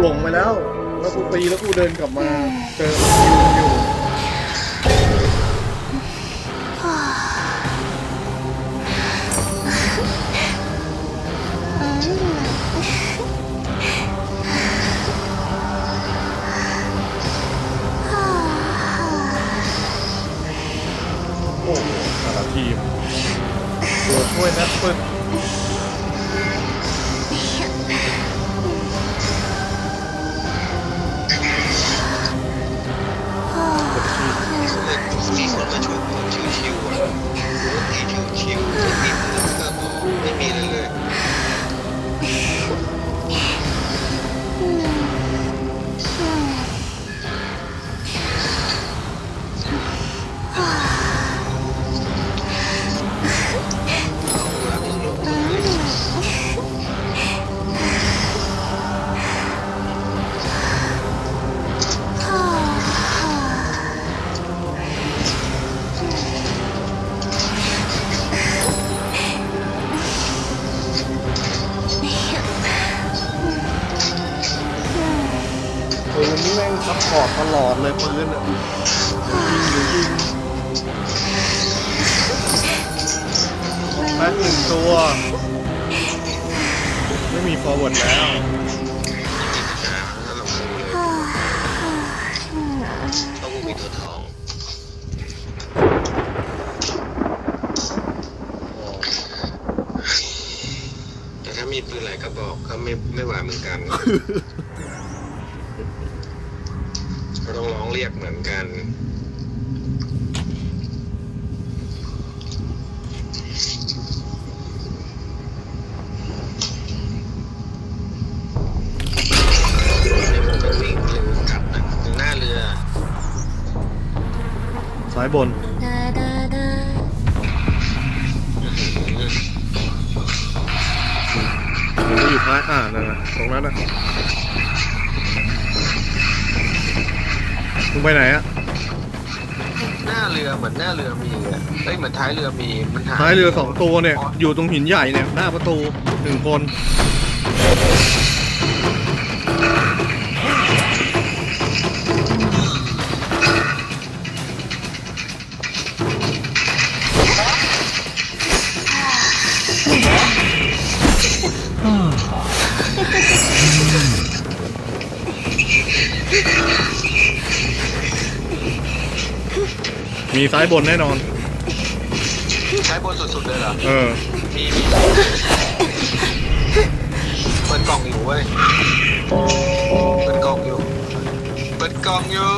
หลงไปแล้ว แล้วกูตีแล้วกูเดินกลับมา เจอมันยืนอยู่โอ้โหแต่ละทีมตัวช่วยนัดฝึก อดเลยปืนอะเดี๋ยวยิงเดี๋ยวยิงแม็กหนึ่งตัว ไม่มีฟอร์เวิร์ดแล้วแล้วเราคูเลยต้องมีตัวทองแต่ถ้ามีปืนหลายกระบอกก็ไม่ไม่ไหวเหมือนกัน ก็ต้องร้องเรียกเหมือนกันวิ่งเร็วกลับนะถึงหน้าเรือซ้ายบนมันก็อยู่ท้ายอ่านนะนะตรงนั้นนะ มึงไปไหนอะหน้าเรือเหมือนหน้าเรือมีอะเอ้ยเหมือนท้ายเรือมีมันหาท้ายเรือสองตัวเนี่ย อยู่ตรงหินใหญ่เนี่ย หน้าประตูหนึ่งคน มีซ้ายบนแน่นอนท้ายบนสุดๆเลยเหรอ เออ มีมีเปิดกล่องอยู่เว้ย เปิดกล่องอยู่ เปิดกล่องอยู่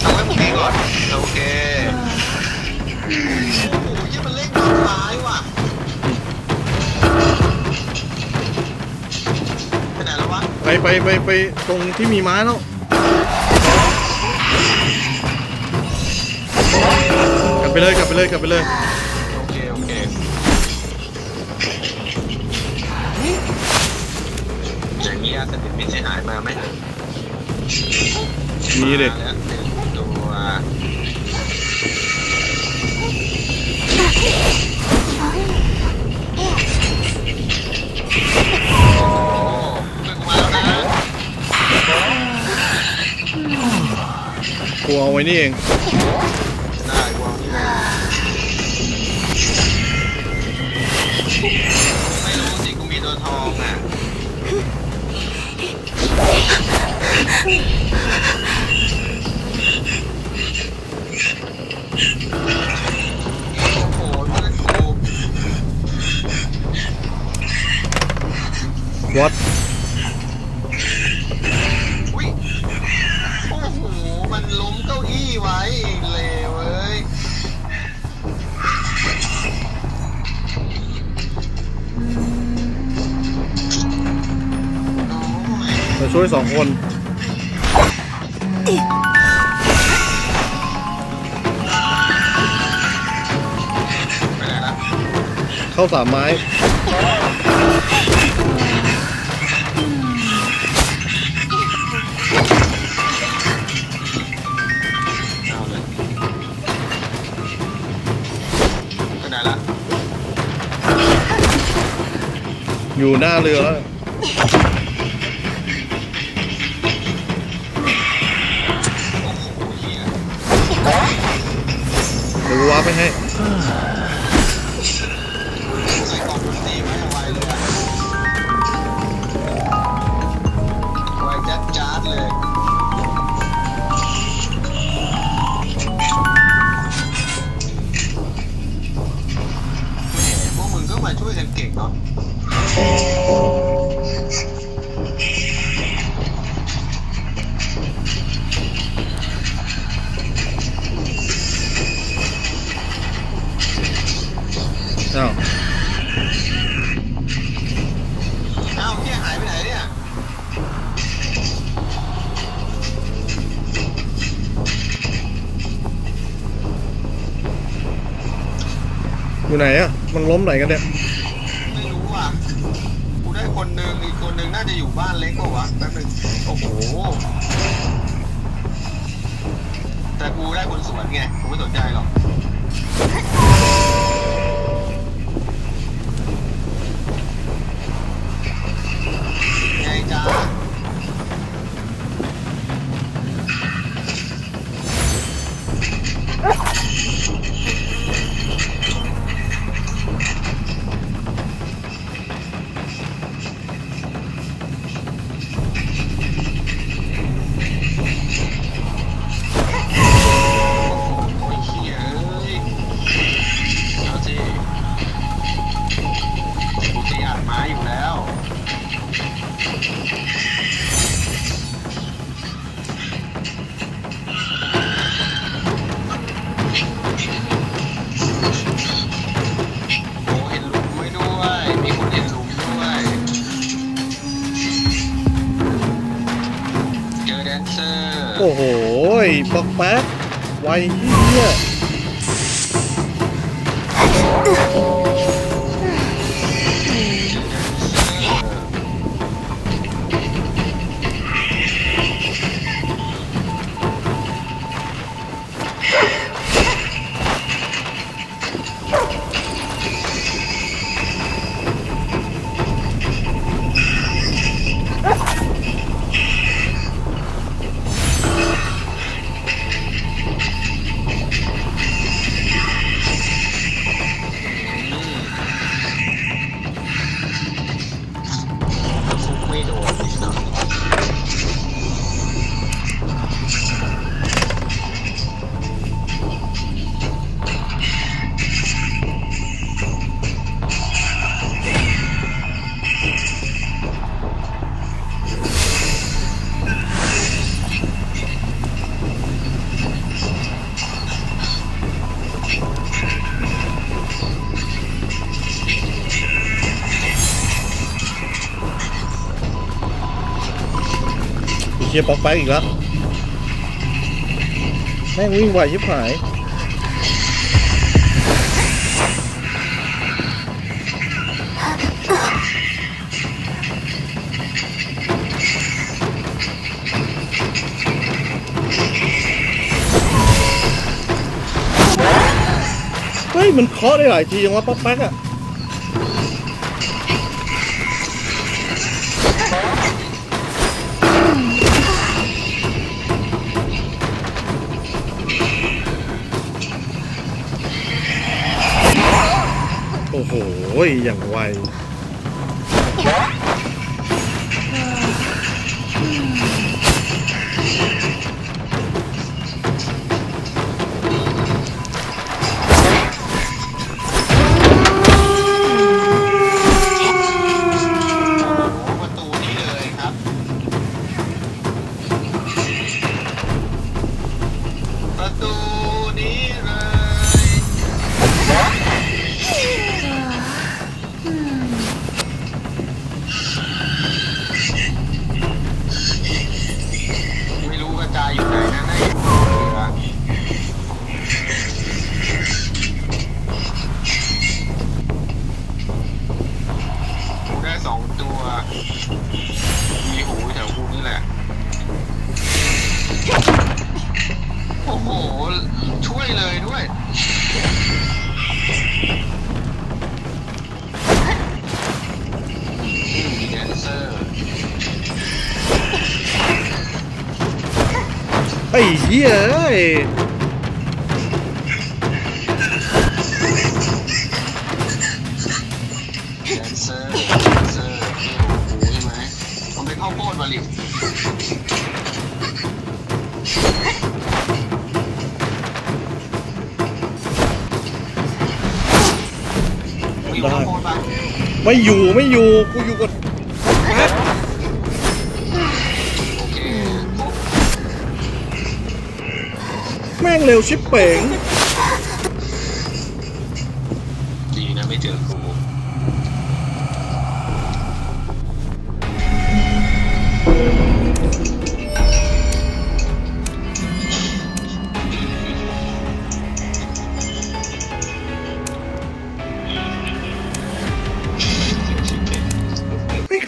เอาไว้ผมนี้ก่อน โอเค โอ้โหยี่มันเล่นด้านซ้ายว่ะไปไหนแล้ววะ ไปไปไปไปตรงที่มีม้าแล้ว กลับไปเลยกลับไปเลยกลับไปเลยโอเคโอเคอย่างนี้อาจจะเป็นมิตรเสียหายมาไหมมีเด็กาแล้วหนึ่งตัวโอ้เพิ่งมาแล้วนะกลัวเอาไว้นี่เอง ไม่รู้สิกูมีตัวทองอะโอ้โหเพื่อนกูวั โอ้ยมาช่วยสองคนไปไหนละเข้าสามไม้เอาเลยไปไหนละอยู่หน้าเรือแล้ว อยู่ไหนอะมันล้มไหนกันเนี่ย ไม่รู้ว่ะ กูได้คนหนึ่งอีกคนหนึ่งน่าจะอยู่บ้านเล็กกว่าวะแป๊บหนึงโอ้โห แต่กูได้คนสวนไง กูไม่สนใจหรอก อ้โหปักแป๊กไวเนี่ย ไอ้เฮียปักแป๊กอีกแล้ว แม่งวิ่งไวชิบหายเฮ้ย มันเคาะได้หลายทียังวะป๊อกแป๊กอะ โหอย่างไว ไอ้เหี้ยเอ้ยแดนเซอร์แดนเซอร์นี่หูใช่ไหมมันเป็นข้าวโพดมาลิมีข้าวโพดปะไม่อยู่ไม่อยู่ กูอยู่กับ เร็วชิบเป๋ง ดีนะไม่เจอครู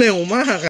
เร็วมาก